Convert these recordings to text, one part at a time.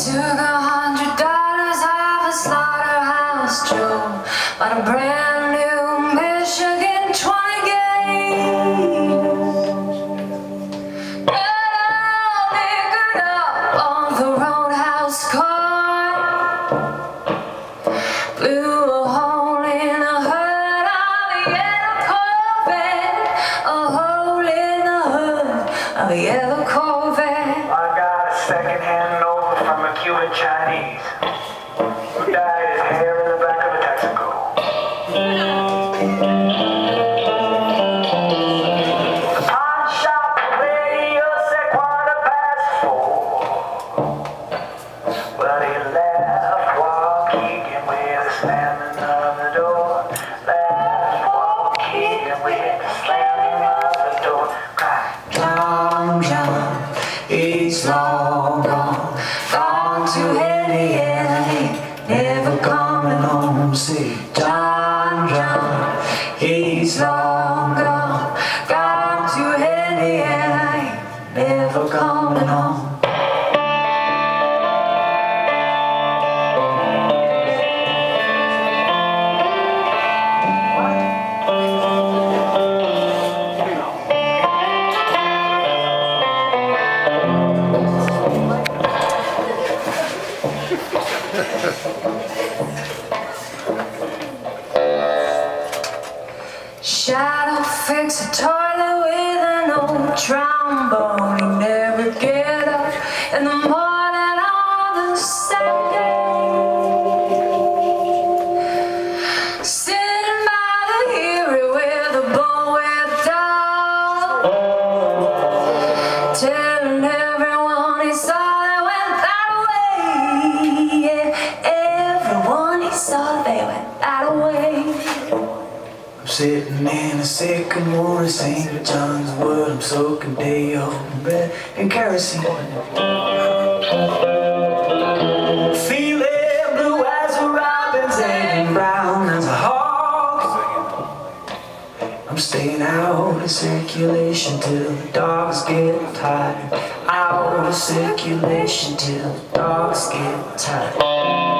Took a hundred dollars off a slaughterhouse Joe, but a brand new Michigan twine. All up on the roadhouse car. Blew a hole in hood of yellow Corvette, a hole in the hood of yellow Chinese John, John, he's long gone, gone to Indiana, ain't never coming home. Shadow fix a toilet with an old trombone. He never get sitting in a sycamore in St. John's Wood. I'm soaking day old bread and kerosene. Feeling blue as a robin's and brown as a hawk. I'm staying out of circulation till the dogs get tired. Out of circulation till the dogs get tired.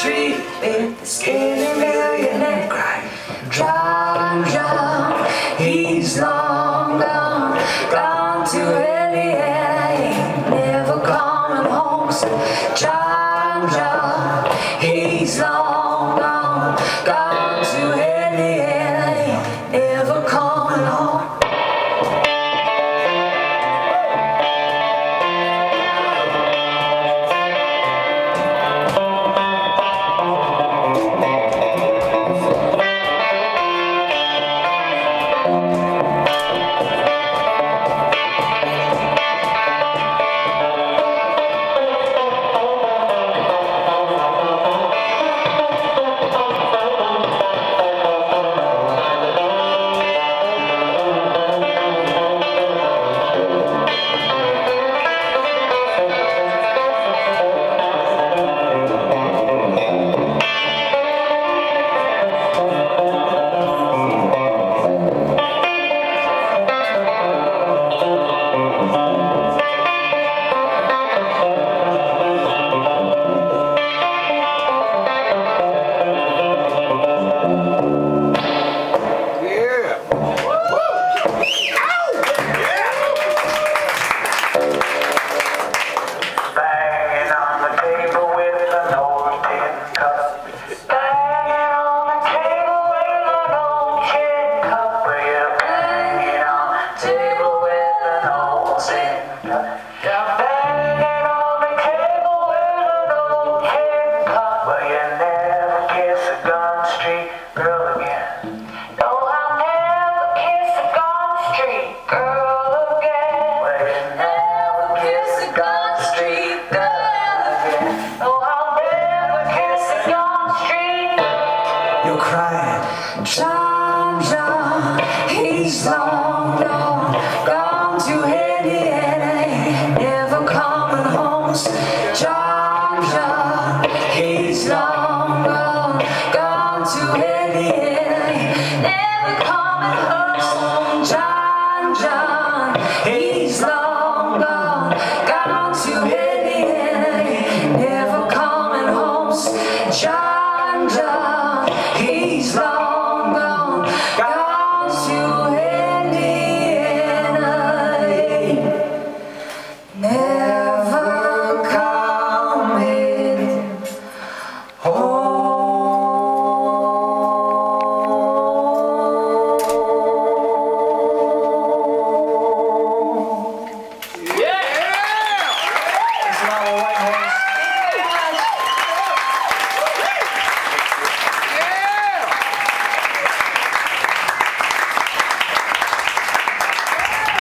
Tree with a skinny millionaire. They tied her to a John, John, he's long gone, gone to heavy end.